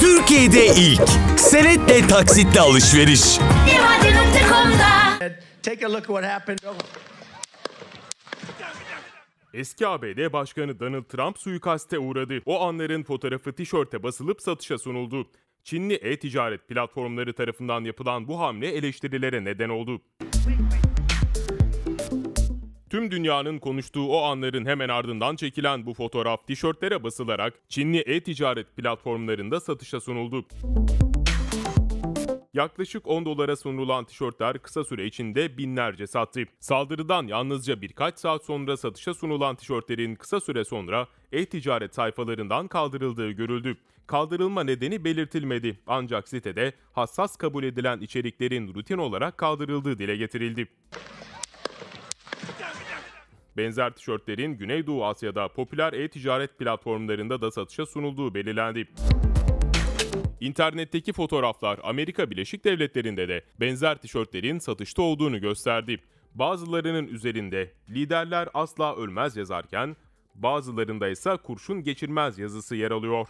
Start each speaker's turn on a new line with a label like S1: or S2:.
S1: Türkiye'de ilk. Senetle taksitle alışveriş.
S2: Eski ABD Başkanı Donald Trump suikaste uğradı. O anların fotoğrafı tişörte basılıp satışa sunuldu. Çinli e-ticaret platformları tarafından yapılan bu hamle eleştirilere neden oldu. Tüm dünyanın konuştuğu o anların hemen ardından çekilen bu fotoğraf tişörtlere basılarak Çinli e-ticaret platformlarında satışa sunuldu. Yaklaşık 10 dolara sunulan tişörtler kısa süre içinde binlerce sattı. Saldırıdan yalnızca birkaç saat sonra satışa sunulan tişörtlerin kısa süre sonra e-ticaret sayfalarından kaldırıldığı görüldü. Kaldırılma nedeni belirtilmedi ancak sitede hassas kabul edilen içeriklerin rutin olarak kaldırıldığı dile getirildi. Benzer tişörtlerin Güneydoğu Asya'da popüler e-ticaret platformlarında da satışa sunulduğu belirlendi. İnternetteki fotoğraflar Amerika Birleşik Devletleri'nde de benzer tişörtlerin satışta olduğunu gösterdi. Bazılarının üzerinde liderler asla ölmez yazarken bazılarında ise kurşun geçirmez yazısı yer alıyor.